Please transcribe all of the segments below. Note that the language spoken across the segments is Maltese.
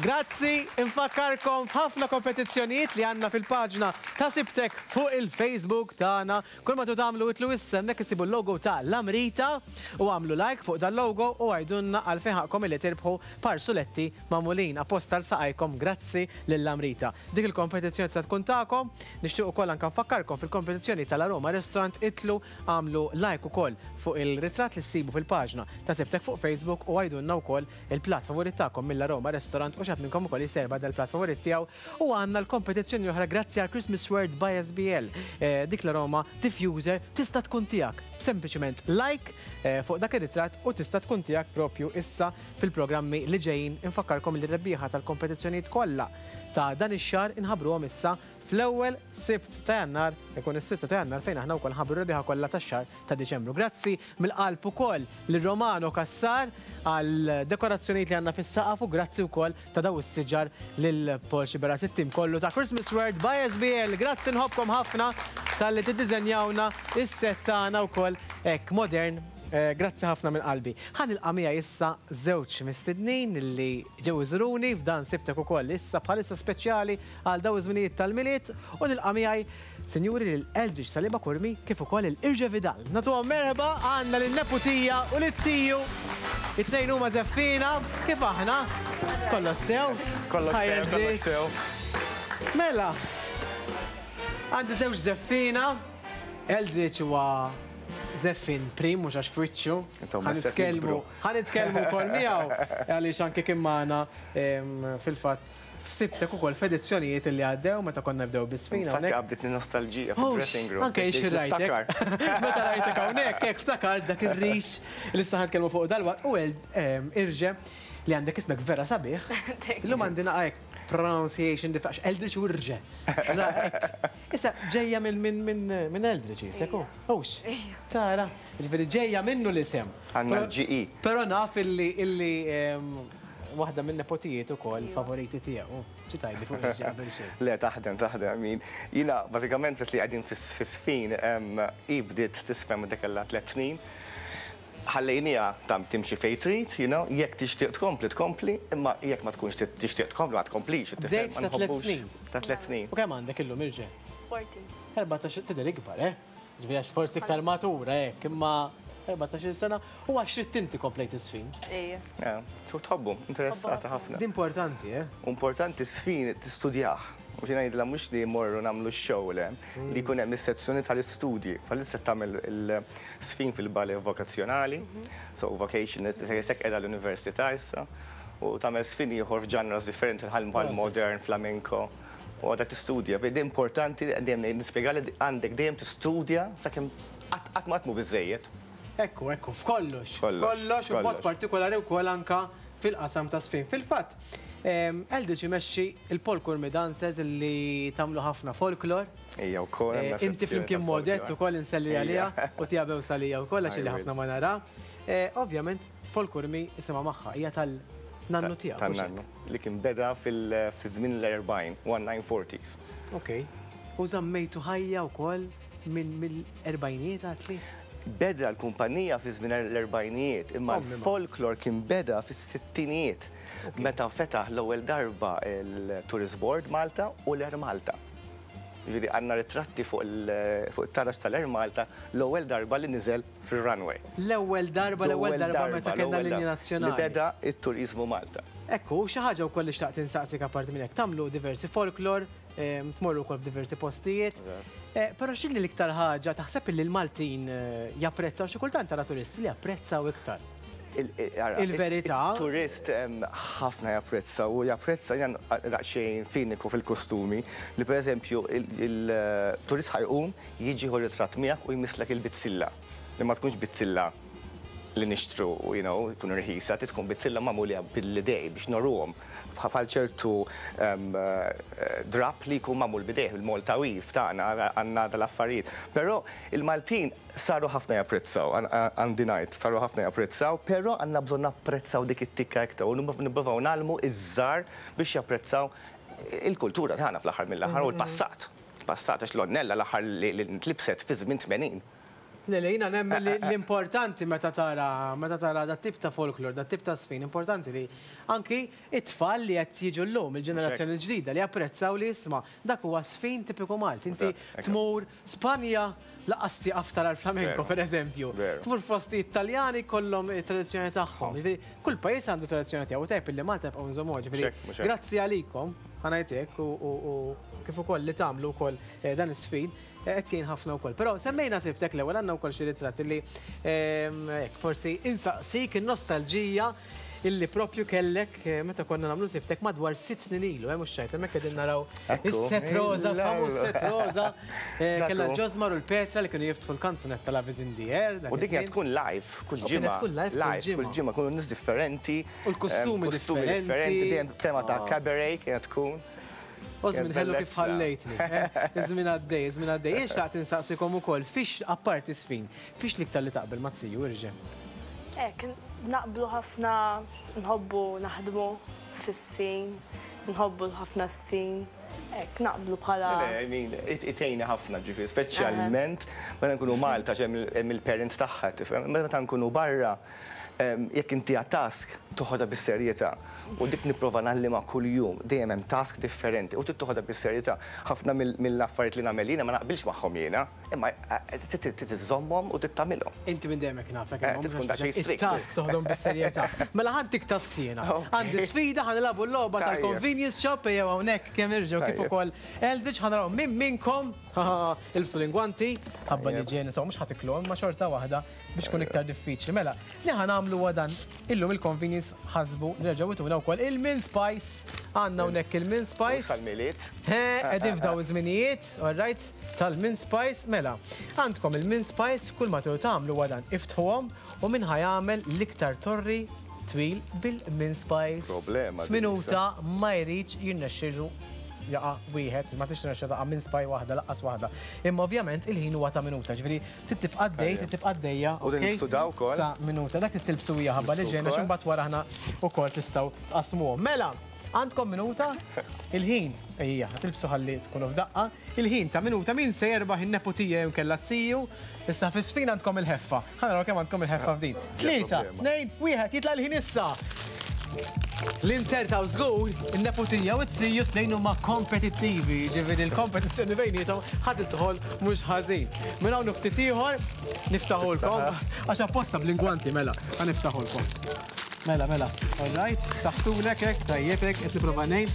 Grazzi, infakkarkom f'ħafna kompetizzjonijiet li għandna fil-paġna ta' Sibtek fuq il-Facebook tagħna. Kull ma trid tagħmlu itlu issa hemmhekk issibu l-logo ta' Lamrita u agħmlu like fuq dal-logo u għidulna għalfejn ħaqqkom illi tirbħu parsuletti magħmulin apposta għal saqajkom grazzi lil Lamrita. Dik il-kompetizzjoni tista' tkun tagħkom. Nixtieq ukoll anke nfakkarkom fil-kompetizzjoni tal-Aroma Restaurant itlu Agħmlu like ukoll fuq il-ritratt li ssibu fil-paġna ta' Sibtek fuq Facebook u għidulna wkoll il-platt favorit tagħkom mill-Aroma Restaurant u xi ħadd minnkom ukoll jista' jirbah dal-platt favorit tiegħu u għandna l-kompetizzjoni l-oħra grazzi għal Christmas World by SBL dik l-aroma diffuser tista' tkun tiegħek b'sempliċement like fuq dak ir-ritratt u tista' tkun tiegħek propju issa fil-programmi li ġejjin infakkarkom li r-rebbieħa tal-kompetizzjonijiet kollha ta' dan ix-xahar inħabbruhom issa fl-ewwel Sibt ta' Jannar, ikun is-sitta ta' Jannar fejn aħna wkoll nħabbru r-rebieħa kollha tax-xahar ta' Diċembru. Grazzi mill-qalb ukoll lil Romano Cassar għall-dekorazzjonijiet li għandna fis-saqaf u grazzi wkoll ta' dawn is-siġar lil Paul Sciberras, it-tim kollu ta' Christmas World by SBL. Grazzi nħobbkom ħafna talli tiddiżenjawlna s-set tagħna wkoll hekk modern. Grazzi ħafna minn qalbi. Ħa nilqa' miegħi issa żewġ mistednin li ġew iżuruni f'dan Sibtek ukoll issa bħalissa speċjali għal dawn iż-żminijiet tal-Milied u nilqa' miegħi, Sinjuri, lil Eldridge Saliba Curmi kif ukoll lil Irja Vidal. Nagħtuhom merħba, għandna lin-neputija u liz-ziju, it-tnejn huma żeffiena, kif aħna, kollox sew? Kollox sew, kollox sew. Mela, għandi żewġ żeffiena, Eldridge huwa żeffien prim mhux għax f'wiċċu, ħa nitkellmu, ħa nitkellmu wkoll miegħu għaliex anke kien magħna fil-fatt Ħsibtek ukoll f'edizzjonijiet li għaddew meta konna nibdew biss fina hawnhekk. Infatti qabditni nostalġija fid-dressing room. Anke jien xi rajtek. Meta rajtek hawnhekk hekk ftakart dak ir-rix li issa ħa nitkellmu fuqu dalwaqt u Irġe li għandek ismek vera sabiħ. Illum għandi naqra hekk pronunciation diffiċli għax Eldridge u Irġe. Naqra hekk. Issa, ġejja minn minn minn minn Eldridge hi, seku? Hux? Tara? Jiġifieri ġejja minnu l-isem. Għandna l-GE. Però naf illi illi waħda min-nepotijiet ukoll favoriti tiegħu. Xi tgħidli fuq il-GE qabel xejn? Le, taħdem, taħdem, I mean, jiena bażikament peress li qegħdin fis-sfin, hi bdiet tisfem għadha kellha tliet snin. Ħallejniha tant timxi fejn trid, you know, jekk tixtieq tkompli tkompli, imma jekk ma tkunx tixtieq tkompli ma tkomplix. Bdejt ta' tliet snin. Ta' tliet snin. U kemm għandek illum irġiel? Forti. Erbatax-il, tidher ikbar, eh? Jiġifieri għax forsi iktar matura hekk, imma erbatax-il sena, u għax ridt inti komplejt is-sfin? Ejja. Ejja. U tħobbu, interessata ħafna. Di importanti, eh? U importanti s-sfin tistudjah. Mhux ngħidilha mhux li mmorru nagħmlu x-show, le. li jkun hemm is-sezzjoni tal-istudji. Bħalissa qed tagħmel il-sfin fil-ballet vokazzjonali, so vocation, jisek qiegħda l-università issa, u tagħmel sfin ieħor f'ġanras differenti bħal modern, flamenco, u għadha tistudja. Vedi importanti dejjem ngħid nispjega li għandek dejjem tistudja sakemm qatt ma tmur biżżejjed. Ekku, ekku, f'kollox, f'kollox, u b'mod partikolari wkoll anke fil-qasam ta' sfin. Fil-fatt, Eldritch imexxi il-Pol Kurmi Dancers li tagħmlu ħafna folklor. Ejja wkoll. Inti flimkien Modet ukoll inselli għaliha u tiegħu bewsa lija wkoll għax li ħafna ma nara. Ovvjament Pol Kurmi isimha magħha hija tal nannu tiegħu. Tal nannu li kien beda fiż-żmien l-40, 1940s. Okej. U żammejtu ħajja wkoll? Minn mill-erbajnijiet għadtli? Beda l-kumpanija fi żmien l-erbajnijiet, imma l-folklor kien beda fis-sittinijiet meta fetaħ l-ewwel darba l-Tourist Board Malta u l-Air Malta. Ġifieri għandna ritratti fuq it-taraġ tal-Air Malta l-ewwel darba li niżel fir-runway. L-ewwel darba, l-ewwel darba meta kellna l-linja nazzjonali. Li beda t-turiżmu Malta. Hekk hu, xi ħaġa wkoll li xtaqt insaqsik apparti minn hekk, tagħmlu diversi folklor, tmorru kol f'diversi postijiet. Eh, Pero xilli l-iktar ħaġa taħseb li l-Maltin eh, japprezzaw xi kultant tara turisti li japprezzaw iktar. Il-verità. Turist ħafna japprezza u japprezza jan daqxejn finiku fil-kostumi li per eżempju il-turist eh, ħajqum jiġi hu ritrat miegħek u jmislek il-bibsilla. li ma tkunx bizzilla li nixtru u you know jkunu rħisa, trid tkun bizzilla magħmulija bil-idej biex ngħorruhom bħal ċertu drapp li jkun magħmul b'idejh, il-Malta Weave tagħna għandna dal-affarijiet. Però il-Maltin saru ħafna japprezzaw, għandi ngħid, saru ħafna japprezzaw, però għandna bżonn napprezzaw dik it-tikka iktar u nipprovaw ngħallmu ż-żgħar biex japprezzaw il-kultura tagħna fl-aħħar mill-aħħar u l-passat. Passat, għax l-għonnella l-aħħar li ntlibset fi żmien tmenin. Le, le, jiena nemmen li l-importanti meta tara, meta tara dat-tip ta' folklor, dat-tip ta' żfin, importanti li anki t-tfal li qed jiġu llum, il-ġenerazzjoni l-ġdida, li japprezzaw li isma', dak huwa żfin tipiku Malti. Inti tmur Spanja, Lanqas tieqaf tara l-flamenco, pereżempju. Tmur f'postijiet Taljani jkollhom it-tradizzjoni tagħhom. Jiġifieri, kull pajjiż għandu tradizzjoni tiegħu u tajjeb illi Malta nibqgħu nżommuha. Jiġifieri, grazzi għalikom, ħa ngħid hekk, u kif ukoll li tagħmlu wkoll dan is-sfin, qed jgħin ħafna wkoll. Però semmejna sibtek l-ewwel, għandna wkoll xi ritratti li hekk forsi insaqsik in-nostalġija illi proprju kellek meta konna nagħmlu siftek madwar sitt snin ilu, eh, mhux xejn, hemmhekk qegħdin naraw is-set roża, famuż set roża. Eh, kellha l-ġożmar u l-petra li kienu jiftħu l-kanzunetta La Vizindier. U dik qed tkun live kull ġimgħa. Tkun live kull ġimgħa. Kull ġimgħa kull nies differenti. U l-kostumi differenti. Dejjem tema ta' ah. cabaret kienet tkun. Ożmin ħellu kif ħallejtni. Eh, iżmin għaddej, iżmin għaddej. Ixtaq tinsaqsikom ukoll fiex apparti sfin, Fiex l-iktar li taqbel ma' Ziju Irġe? Hekk, naqblu ħafna, nħobbu naħdmu fis-sfin, nħobbu ħafna s-sfin, hekk, naqblu bħala. Le, I mean, itejni ħafna ġifieri, speċjalment meta nkunu Malta għax hemm il-parents tagħha, tifhem? Imma meta nkunu barra, jekk intiha task, toħodha bis-serjetà u dik nipprova ngħallimha kuljum, dejjem hemm task differenti u trid toħodha bis-serjetà. Ħafna mill-affarijiet li nagħmel jiena ma naqbilx magħhom jiena. Imma trid iżżommhom u trid tagħmilhom. Inti minn dejjem hekk nafek. Eh, trid tkun daqsxejn strikt. Tasks toħodhom bis-serjetà. Mela ħaddik tasks jiena. Għandi sfida ħa nilagħbu l-logħba tal-convenience shop jew hawnhekk kemm irġgħu kif ukoll Eldritch ħa naraw min minnkom ilbsu l-ingwanti ħabba li ġej nisgħu mhux ħa tiklu imma xorta waħda biex tkun iktar diffiċli. Mela, li ħa nagħmlu huwa dan illum il-convenience ħasbu li reġgħu ituna wkoll il-min spice għandna hawnhekk il-min spice. Sal-milied. Qegħdin f'daw iż-żminijiet, all right. Tal-mince pies mela. Għandkom il-mince pies kull ma tridu tagħmlu huwa dan, iftħuhom u min ħa jagħmel l-iktar torri twil bil-mince pies f'minuta ma jridx jirnexxilu jaqa' wieħed, ma tridx tirnexxilha taqa' mince pie waħda laqqas waħda. Imma ovvjament il-ħin huwa ta' minuta, ġifieri trid tibqa' għaddej, trid tibqa' għaddejja, okej? Sa minuta, dak trid tilbsu hija ħabba li ġejna għax imbagħad wara aħna wkoll tistgħu tqassmuhom. Mela! Għandkom minuta, il-ħin, ejja, tilbsu ħalli tkunu f'daqqa, il-ħin ta' minuta min se jerbaħ in-neputija jew kella t-siju, issa fi sfin għandkom il-ħeffa. Ħanaraw kemm għandkom il-ħeffa f'din. Tlieta, tnejn, wieħed, jitla' l-ħin issa. L-insertaw żgur, in-neputija u t-siju tnejn huma kompetittivi, ġifieri l-kompetizzjoni bejnietom ħadd idħol mhux ħażin. Minn hawn u ftit ieħor niftaħulkom, għax apposta bl-ingwanti mela, ħa niftaħulkom. Mela, mela, all right, taħtulek hekk, tajjeb hekk, qed nipprova ngħin.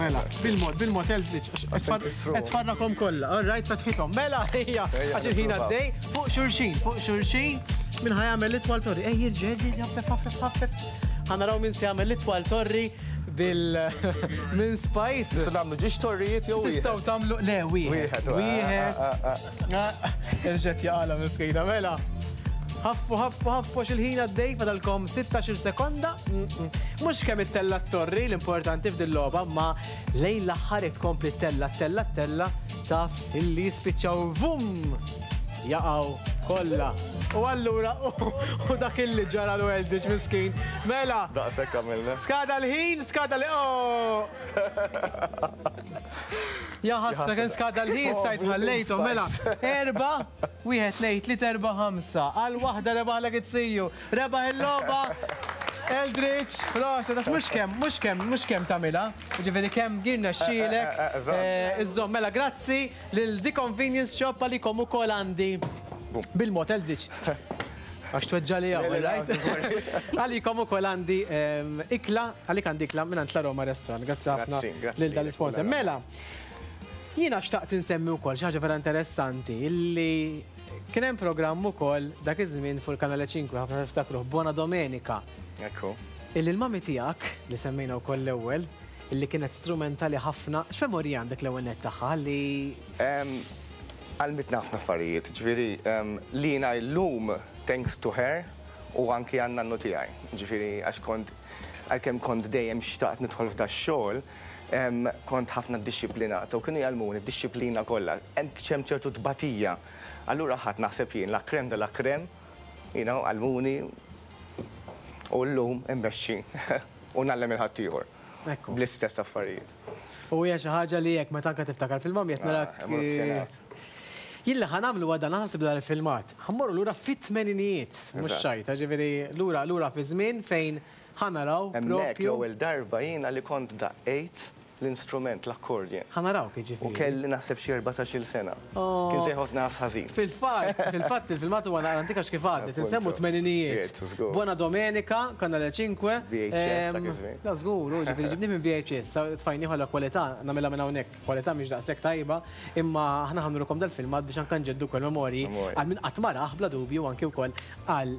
Mela, bil-mod, bil-mod elbit, qed farrakom kollha, all right, fatħithom. Mela, hija, għax il-ħin għaddej, fuq xurxin, fuq xurxin, minn ħajamel l-itwal torri. Ej, jirġi, jirġi, ħaffef, ħaffef, ħaffef. Ħanaraw minn se jagħmel l-itwal torri bil minn spice. Nistgħu nagħmlu ġiex torrijiet jew. Nistgħu tagħmlu le wieħed. Wieħed. Irġet jaqala minn skejda mela. Ħaffu, ħaffu, ħaffu xil-ħina d-dej fadalkom 16 sekonda. Mux kemm it-tella t-torri l-importanti f'dil loba ma lejn l-axħar tkompli t-tella, t-tella, t-tella taf illi jispiċċaw vum jaqaw kolla. U allura, u dak illi ġara l għeldix miskin. Mela. Daqsek kamilna. Skada l-ħin, skada l-ħin. Oh! Ja ħasra kien skada l-ħin stajt ħallejthom mela. Erba, wieħed ngħid tliet erba' ħamsa. Għal waħda rebaħlek it-siju. Rebaħ il-logħba. Eldridge, prosa, tax mux kem, mux kem, mux kem tamila. Ġifiri kem dirna xilek. Eh, eh, eh, iżom, mela, grazzi l-The Convenience Shop għalikom u kol għandi bil-mot, Eldridge. Għax tweġġa' li hawn, rajt? Għalikom ukoll għandi ikla, għalik għandi ikla mingħand La Roma Restaurant. Grazzi ħafna lil dan l-isponsor. Mela, jiena xtaqt insemmi wkoll xi ħaġa vera interessanti illi kien hemm programm ukoll dak iż-żmien fuq il-Kanale 5 ħafna niftakruh Bona Domenika. Ekku. Illi l-mami tiegħek li semmejna wkoll l-ewwel illi kienet strumentali ħafna, x'memorji għandek l-ewwel nett tagħha li Għallmitna ħafna affarijiet, ġifieri li jiena illum thanks to her u anki għan-nannu tiegħi. Ġifieri għax kont għalkemm kont dejjem xtaqt nidħol f'dax-xogħol, kont ħafna ddixxiplinat u kienu jgħallmuni d-dixxiplina kollha. Hemm hemm ċertu tbatija. Allura ħadt naħseb jien la crème de la crème, you know, għallmuni u llum immexxi u ngħallem lil ħaddieħor bl-istess affarijiet. U hija xi ħaġa li hekk meta anke tiftakar fil-mamm qed narak. Jilla ħa nagħmlu għadha naħseb dan il-filmat. Ħa mmorru lura fit-tmeninijiet, mhux xajta, ġifieri lura lura fi żmien fejn ħa naraw propju. Hemmhekk l-ewwel darba jiena li kont daqqejt l-instrument, l-accordion. Ħa narawk jiġifieri. U kelli naħseb xi erbatax-il sena. Kien se jħoss naqas ħażin. Fil-fatt, fil-fatt il-filmat huwa naqra antik għax kif għadni, tinsemmu t-tmeninijiet. Iet, żgur. Buona Domenica, Canale Cinque. VHF dak iż-żmien. Le żgur, hu jiġifieri ġibnieh minn VHS, sa tfajn ieħor la kwalità, nagħmilha minn hawnhekk, kwalità mhix daqshekk tajba, imma aħna ħa nurulkom dal-filmat biex anke nġeddu wkoll memorji. Memorji. Għal min qatt ma rah, bla dubju, anke wkoll għal.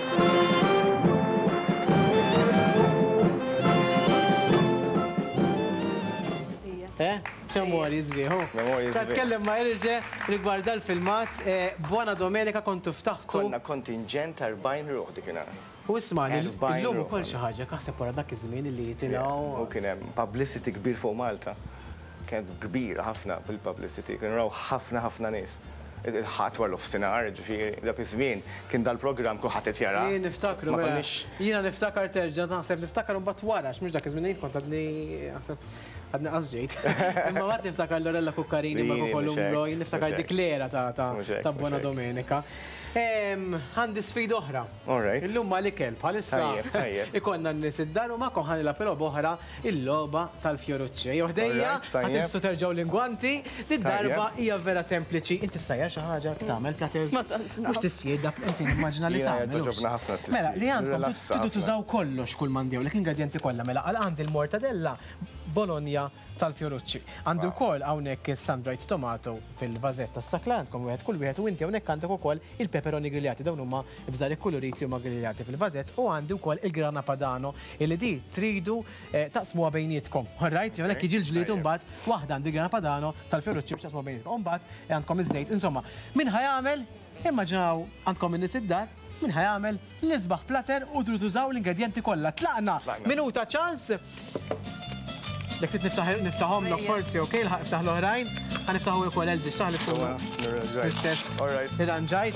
Memorji sbieħ, oh. Memorji sbieħ. Tkellem ma' Irġe rigward dal-filmat eh, Buona Domenica kontu ftaħtu. Konna kontingent 40 ruħ dikina. U isma' l-lum ukoll xi ħaġa kaħseb wara dak iż-żmien li jitilgħu. U kien hemm publicity kbir fuq Malta. Kienet kbira ħafna bil-publicity, kienu raw ħafna ħafna nies. Il-Ħadd wara l-ofsinhar, jiġifieri dak iż-żmien kien dal-programm kulħadd qed jara. Ii niftakru mela. Jiena niftakar terġa' naħseb niftakar imbagħad wara għax mhux dak iż-żmien jien kont għadni naħseb għadni qas ġejt. Imma mbagħad niftakar Lorella Cuccarini, Marco Columbro, jien niftakar dik l-era ta' Buona Domenica. Għandi sfida oħra. Illum mal-ikel bħalissa ikollna n-nies id-dar u magħkom ħa nilgħab il-logħba oħra Il-logħba tal-fjorucci. Ejjew ħdejja, ħa tilbsu terġgħu l-ingwanti. Did-darba hija vera sempliċi. Int issajjar xi ħaġa hekk tagħmel platters? Ma tantx naf. Mhux tissir dak li inti nimmaġina li tagħmel. Hija togħġobna ħafna t-tissir. Mela, li għandkom tridu tużaw kollox kull ma ndewlek, l-ingredjenti kollha. Mela, għal għandi l-mortadella Bologna tal-fjorucci. Għandi wkoll hawnhekk is-sun-dried tomato fil-vażett tas-sakla, għandkom wieħed kull wieħed, u inti hawnhekk għandek ukoll il-peperoni griljati. Dawn huma bżar ikkulurit li huma griljati fil-vażett u għandi wkoll il-grana padano. Illi di tridu taqsmuha bejnietkom. All right? Jew hekk jiġi l-ġlied imbagħad waħda għand il-Gran Padano tal-Ferruccio biex taqsmuha bejnietkom. U mbagħad għandkom iż-żejt. Insomma, min ħa jagħmel, immaġinaw għandkom in-nies id-dar, min ħa jagħmel l-isbaħ platter u tridu tużaw l-ingredjenti kollha. Tlaqna! Min hu ta' ċans? Jekk trid niftaħ niftahomlok forsi, okej, ilħaq iftaħ l-oħrajn. Ħa niftaħu wkoll Elġi, x'taħli s-sewwa? L-istess. Irranġajt.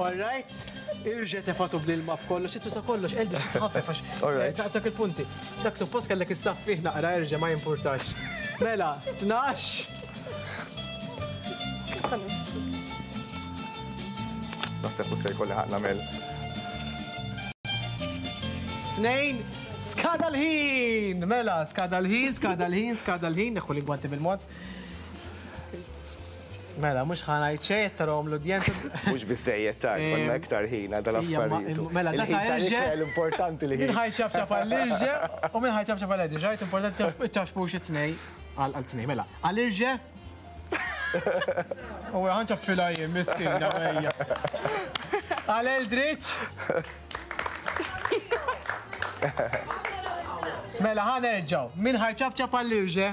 All right. Irġa tefatu bl-ilma b'kollox, ittu sa kollox, eldi tħafef għax. All right. Taqtak il-punti. Dak suppost kellek is-saffih naqra irġa ma jimpurtax. Mela, 12. Naħseb u se jkolli ħaqna mel. Tnejn, skada l-ħin! Mela, skada l-ħin, skada l-ħin, skada l-ħin, neħu l-ingwanti bil-mod. Mela, mhux ħa ngħid xejn qed tarahom l-udjenza. Mhux biżżejjed tard, konna iktar ħin għal dal-affarijiet. Imma mela dan ta' irġe'. L-importanti li ħin. Min ħa jċafċaf għall-irġe' u min ħa jċafċaf għall-għedin. Rajt importanti iċċaxfux it-tnejn għall-tnejn. Mela, għall-irġe'. U ħa nċafċfilha jien, miskina ħajja. Għal Eldridge. Mela ħa nerġgħu. Min ħa jċafċaf għall-irġe'?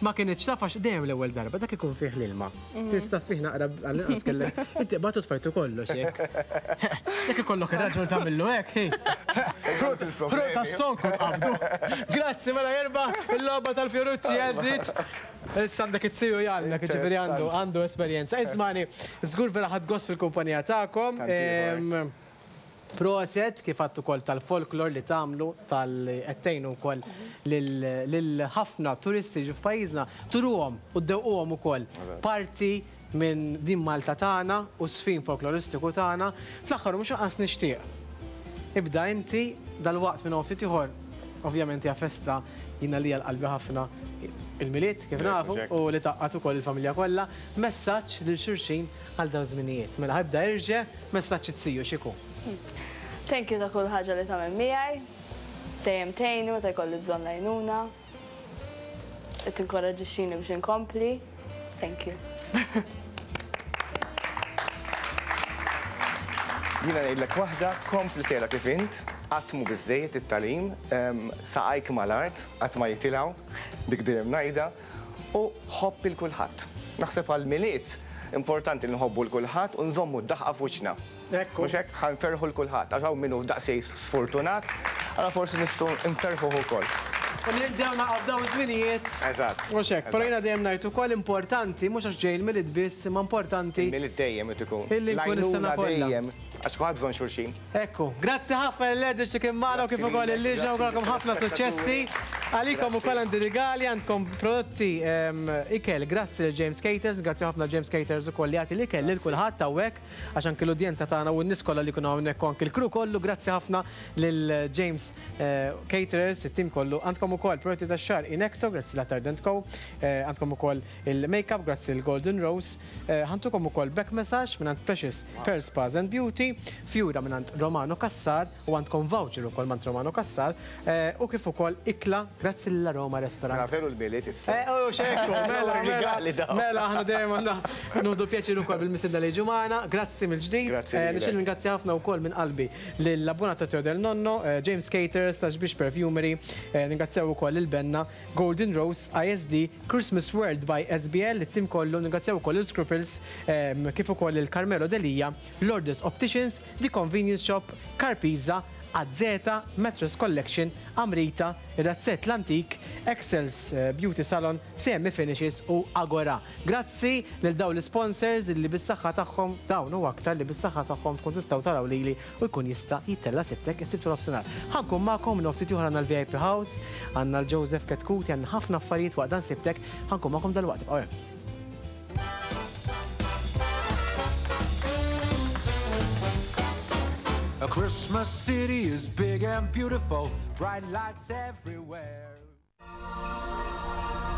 Ma kienitx taf għax dejjem l-ewwel darba dak ikun fih l-ilma. Tista' fih naqra għall-inqas kellek. Inti qbatu tfajtu kollox hekk. Jekk ikollok raġun tagħmillu hekk, ħi. Ħruq tas-sonku tqabdu. Grazzi mela jerbaħ il-logħba tal-fjuruċċi Eldridge. Issa għandek it-siju jgħallmek, jiġifieri għandu esperjenza. Ismagħni, żgur vera ħadt gost fil-kumpanija tagħkom. Proset kif għadt ukoll tal-folklor li tagħmlu talli qed tgħinu wkoll lil ħafna turisti jiġu f'pajjiżna. Turuhom u ddewquhom ukoll parti minn din Malta tagħna u żfin folkloristiku tagħna. Fl-aħħar u mhux anqas nixtieq ibda inti dalwaqt minn hawn ftit ieħor ovvjament hija festa jien għalija l-qalbi ħafna il-Milied kif nafu u li tgħaqqad ukoll il-familja kollha, messaġġ lil xulxin. Għal dawn żminijiet. Mela ħibda irġe' messaġġ it-tiju x'ikun. Thank you ta' kull ħaġa li tagħmel miegħi. Dejjem tgħinni meta jkolli bżonn l-għajnuna. Li tinkoraġġixxini biex inkompli. Thank you. Jiena ngħidlek waħda, kompli sejra kif int, qatt mhu biżżejjed it-tagħlim, saqajk mal-art qatt ma jitilgħu, dik dejjem ngħidha. u ħobb 'il kulħadd. Naħseb għall-Milied importanti li nħobbu 'l kulħadd u nżommu d-daħqa f'wiċċna. Mhux hekk? Ħa nferrħu 'l kulħadd għax hawn min hu daqsxejn sfortunat, allura forsi nistgħu nferrħuh ukoll. U nibdew naqgħu f'dawn iż-żminijiet. Eżatt. Mhux hekk? Però jiena dejjem ngħid ukoll importanti mhux għax ġej il-Milied biss imma importanti. Il-Milied dejjem irid ikun. Illi nkun is-sena kollha. L-għajnuna dejjem għax kulħadd bżonn xulxin. Hekk hu. Grazzi ħafna lill-għedriċ li kien magħna u kif ukoll il-liġna, nawguralkom ħafna suċċessi. Għalikom ukoll għandi rigali, għandkom prodotti ikel grazzi lil James Caters, ngrazzjaw ħafna James Caters ukoll li jagħti l-ikel lil kulħadd hawnhekk għax anki l-udjenza tagħna u n-nies kollha li jkunu hawnhekk u anki l-crew kollu, grazzi ħafna lil James Caterers, it-tim kollu. Għandkom ukoll prodotti tax-xagħar Inecto, grazzi lil Attardent Co. Għandkom ukoll il-makeup, grazzi lil Golden Rose. Ħa ntukom ukoll back message mingħand Precious Pearl Spas and Beauty, fjura mingħand Romano Cassar u għandkom voucher ukoll mant Romano Cassar u kif ukoll ikla grazzi lil Aroma Restaurant. Mela veru l-Milied issa. Eh, u x'hekku, mela, mela, mela aħna dejjem għandna nieħdu pjaċir ukoll bil-mistiedna li jiġu magħna. Grazzi mill-ġdid. Grazzi lilek. Nixtieq nirringrazzja ħafna wkoll minn qalbi lill-Abbonat ta' Teo del Nonno, James Caters, Taxbix Perfumery, nirringrazzjaw ukoll lil Benna. Golden Rose, ISD, Christmas World by SBL, it-tim kollu, nirringrazzjaw ukoll lil Scruples, kif ukoll lil Carmelo Delia, Lourdes Opticians, The Convenience Shop, Carpiza, Azzeta, Mattress Collection, Amrita, Ir-Razzett l-Antik, Excel's Beauty Salon, CME Finishes u Agora. Grazzi lil dawn l-isponsors li bis-saħħa tagħhom, dawn u aktar li bis-saħħa tagħhom tkun tistgħu taraw lili u jkun jista' jittella' sibtek is-Sibt u nofsinhar. Ħa nkun magħkom minn hawn ftit ieħor għandna l-VIP House, għandna l-Joseph Ketkuti, għandna ħafna affarijiet waqt dan sibtek, ħa nkun magħkom dalwaqt ibqgħu hemm. A Christmas city is big and beautiful, bright lights everywhere.